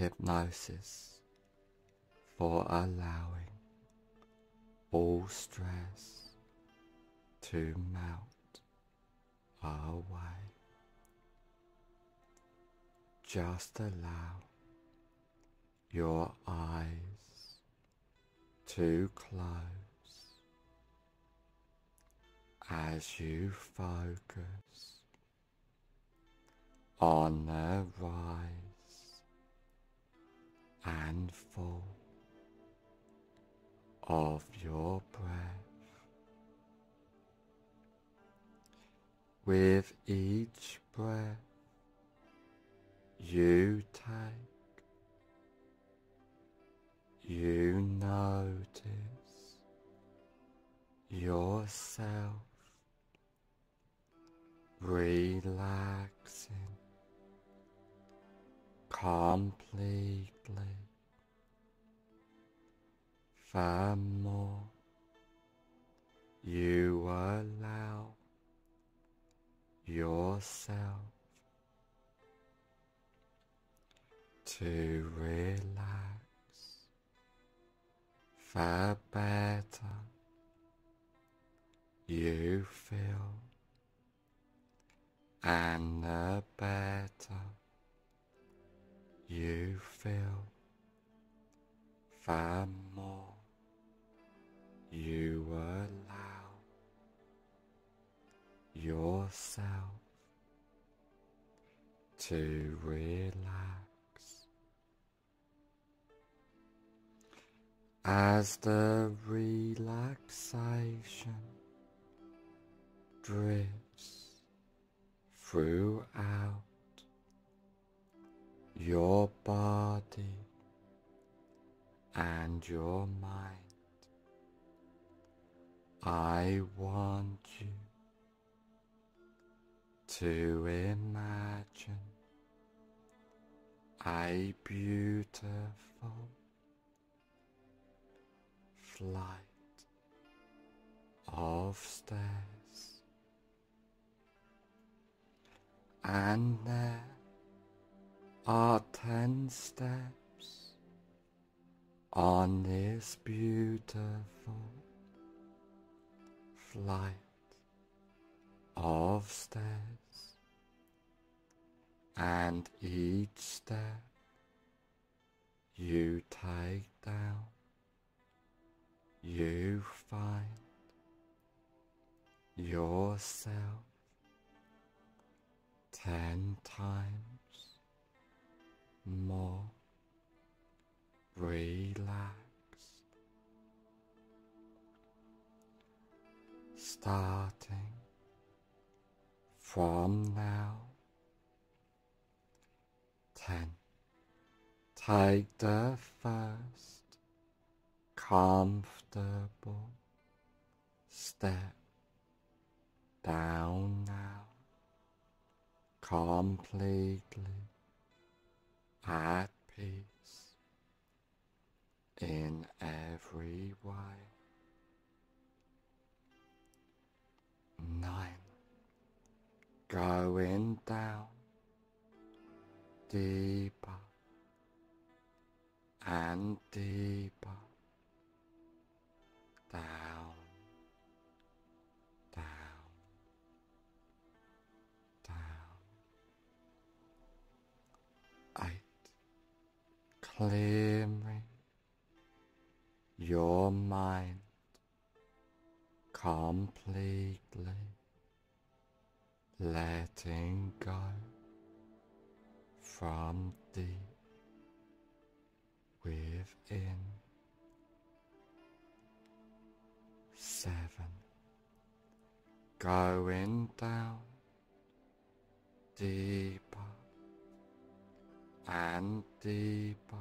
hypnosis for allowing all stress to melt away. Just allow your eyes to close as you focus on the rise and full of your breath. With each breath you take, you notice yourself relaxing completely. Far more. You allow yourself to relax, far better. You feel, and the better you feel, far more you allow yourself to relax. as the relaxation drifts throughout your body and your mind. I want you to imagine a beautiful flight of stairs, and there are ten steps on this beautiful flight of stairs, and each step you take down you find yourself ten times more relaxed, starting from now. Ten. Take the first comfortable step down now, completely at peace in every way. Nine, going down deeper and deeper down, clearing your mind completely, letting go from deep within. Seven, going down deeper and deeper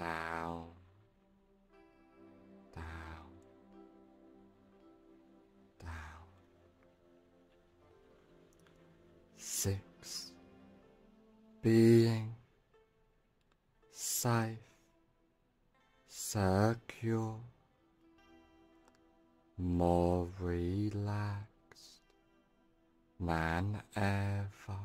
down, down, down. Six, being. Safe, secure. More relaxed than ever.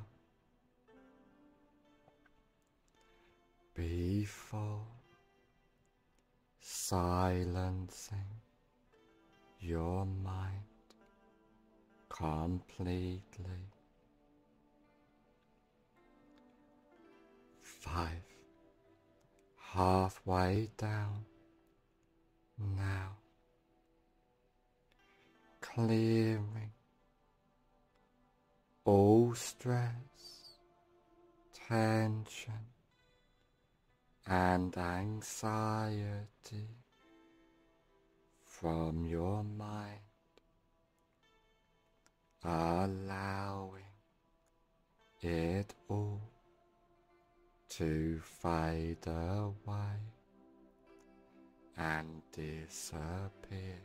Silencing your mind completely. Five, halfway down now, clearing all stress, tension, and anxiety from your mind, allowing it all to fade away and disappear.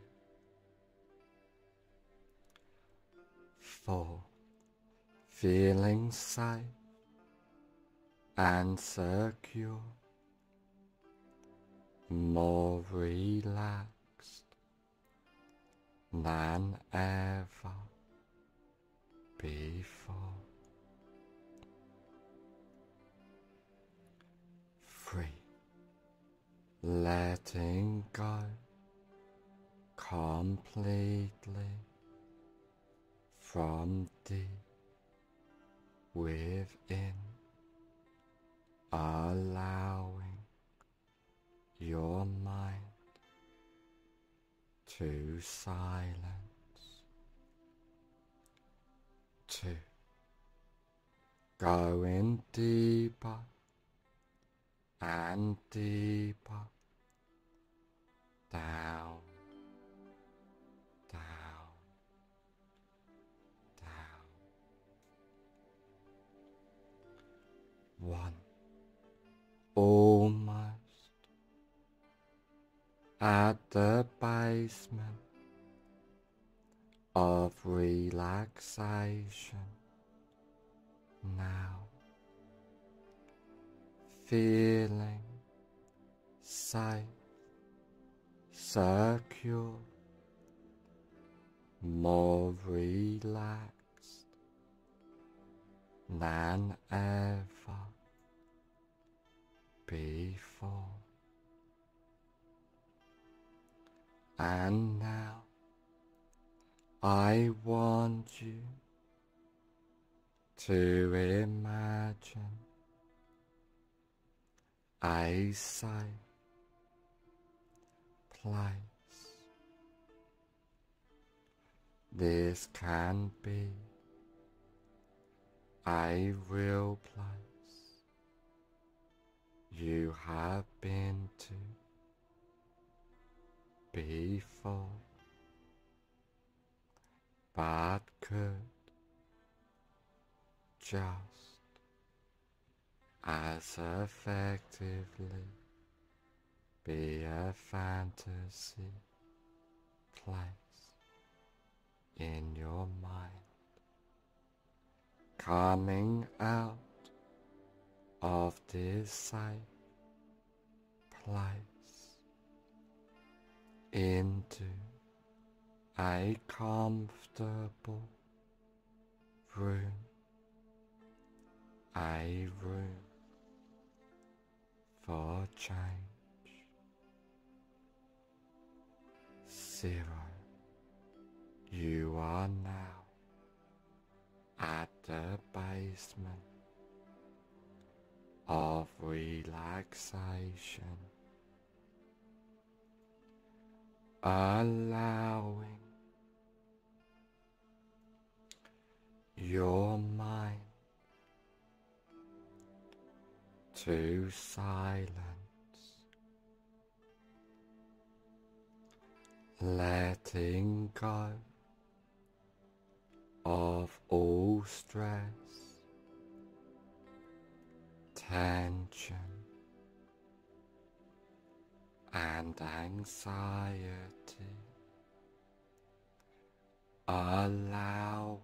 Four feeling safe and secure, more relaxed than ever before. Free, letting go completely from deep within, allowing your mind to silence. Two, going deeper and deeper down, down, down. One, at the basement of relaxation now feeling safe, secure, more relaxed than ever before. And now I want you to imagine a safe place. This can be a real place you have been to before, but could just as effectively be a fantasy place in your mind, coming out of this safe place into a comfortable room, a room for change. Zero. You are now at the basement of relaxation, allowing your mind to silence, letting go of all stress, tension, and anxiety, allowing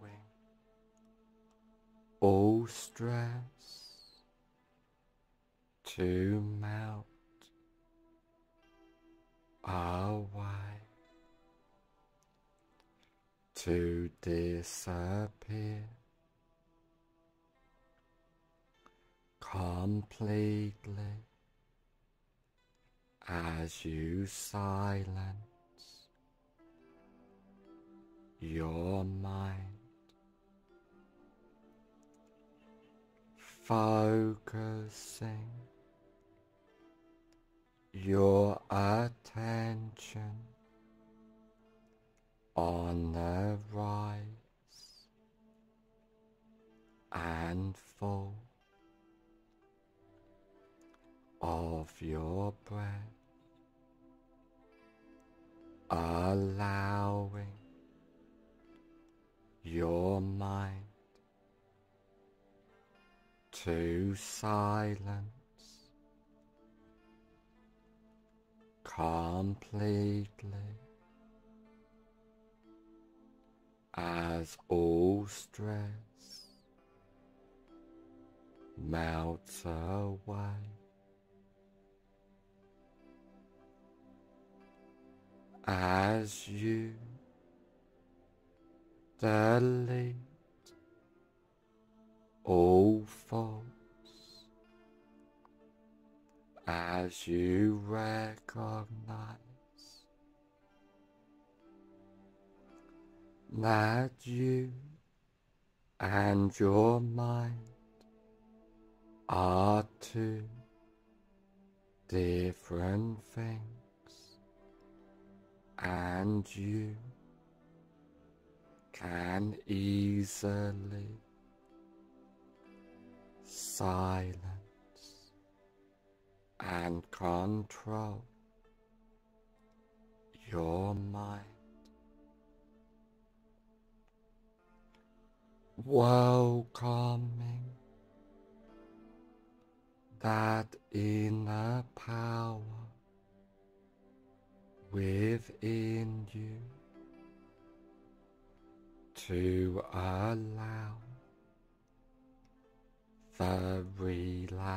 all stress to melt away, to disappear completely as you silence your mind, focusing your attention on the rise and fall of your breath, allowing your mind to silence completely as all stress melts away. As you delete all thoughts as you recognize that you and your mind are two different things and you can easily silence and control your mind. Welcoming that inner power within you to allow the relaxation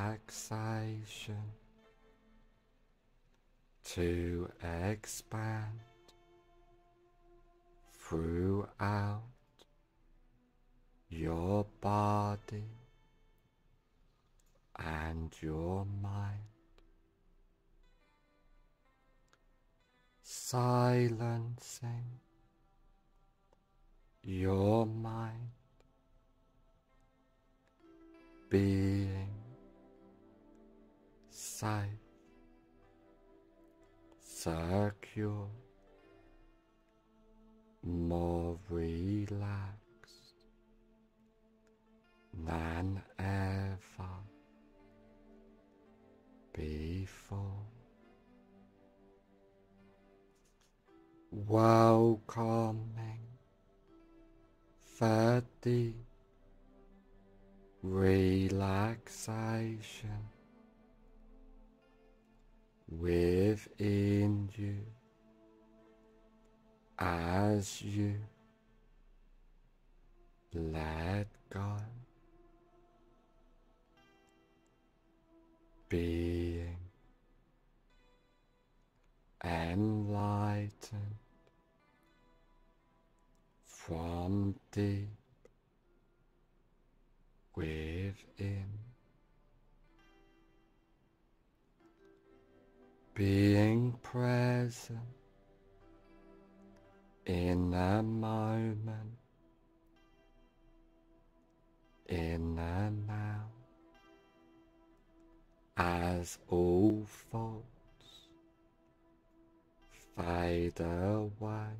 to expand throughout your body and your mind. Silencing your mind being safe, secure, more relaxed than ever before. Welcoming deep relaxation within you as you let go, being enlightened from deep within. Being present in the moment, in the now, as all thoughts fade away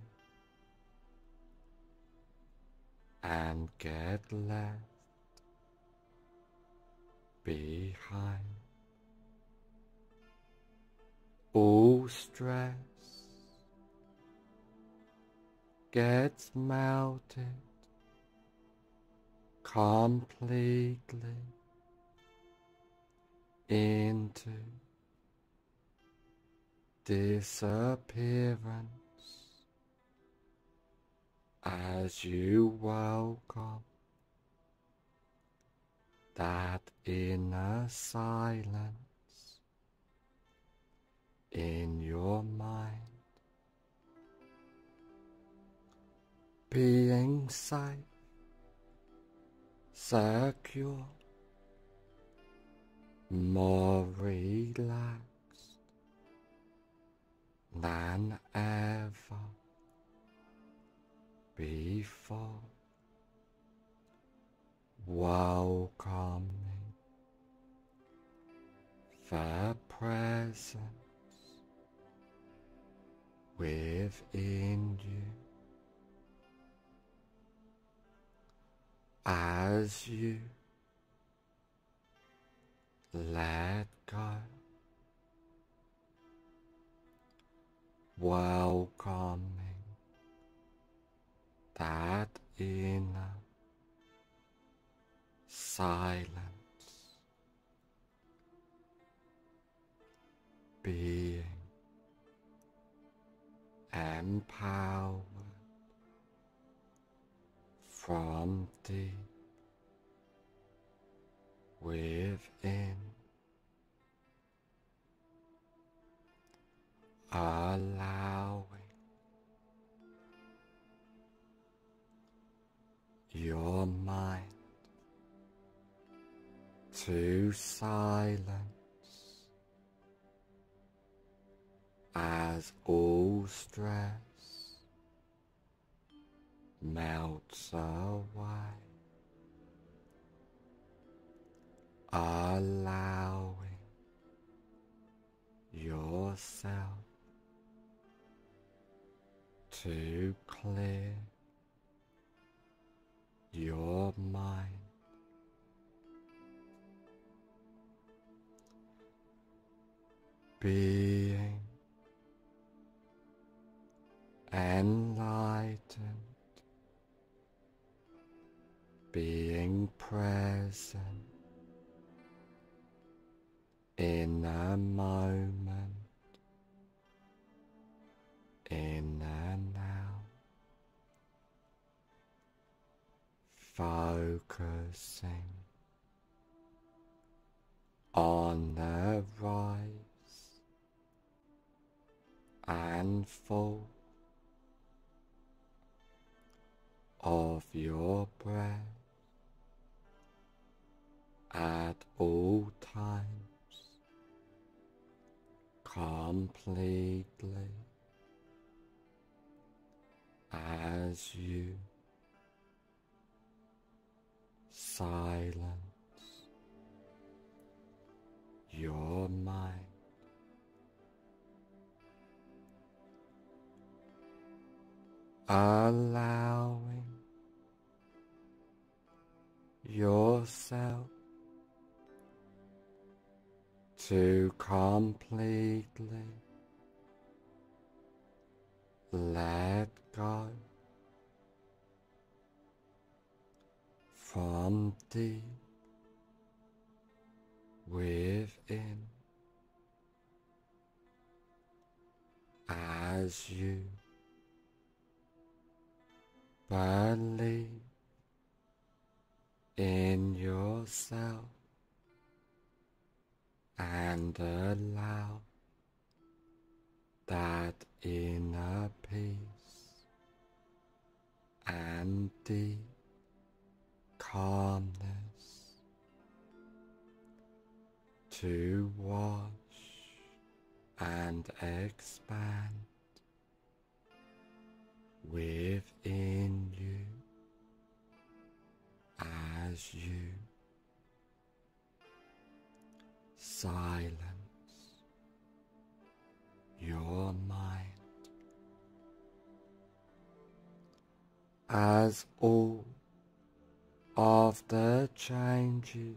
and get left behind. All stress gets melted completely into disappearance as you welcome that inner silence in your mind, being safe, secure, more relaxed than ever before, welcoming the presence within you. As you let go. Welcoming. That inner silence. Being empowered from deep within, allowing your mind to silence as all stress melts away, allowing yourself to clear your mind. Being enlightened, fall of your breath at all times completely as you silence your mind. Allowing yourself to completely let go from deep within. As you believe in yourself and allow that inner peace and deep calmness to wash and expand silence. Your mind. As all of the changes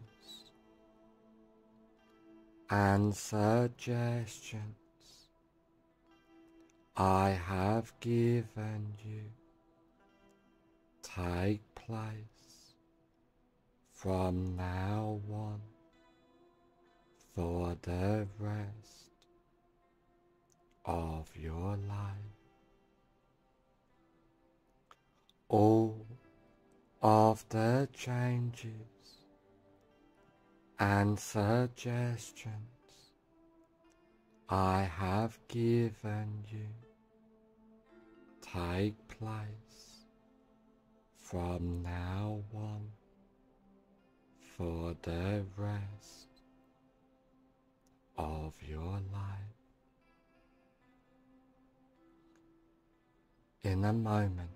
and suggestions I have given you take place from now on for the rest of your life. All of the changes and suggestions I have given you take place from now on for the rest of your life. In a moment,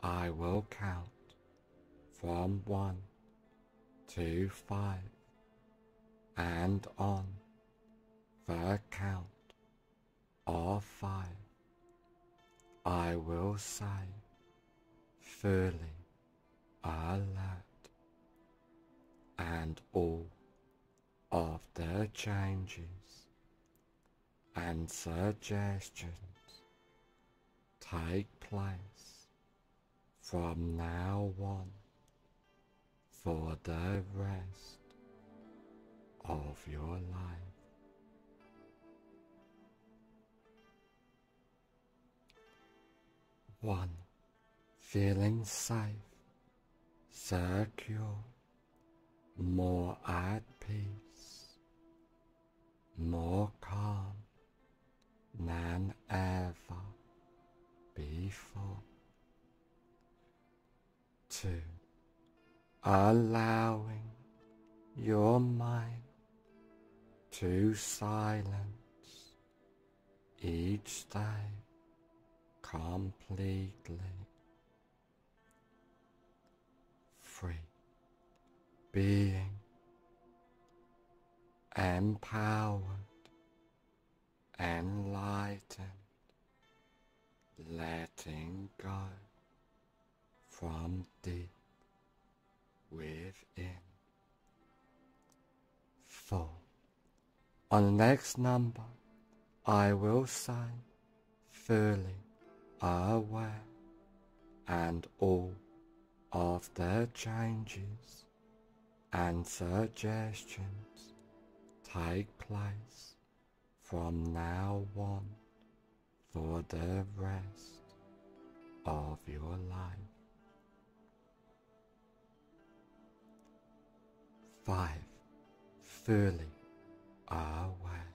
I will count from one to five and on the count of five I will say fully alert and all of the changes and suggestions take place from now on for the rest of your life. One, feeling safe, secure, more at peace, more calm than ever before. Two, allowing your mind to silence each day completely free, being empowered, enlightened, letting go from deep within. Four. On the next number, I will say fully aware and all of the changes and suggestions take place from now on for the rest of your life. Five, fully aware